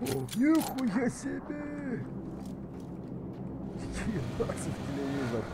Ох, нихуя себе! Ебать, телевизор!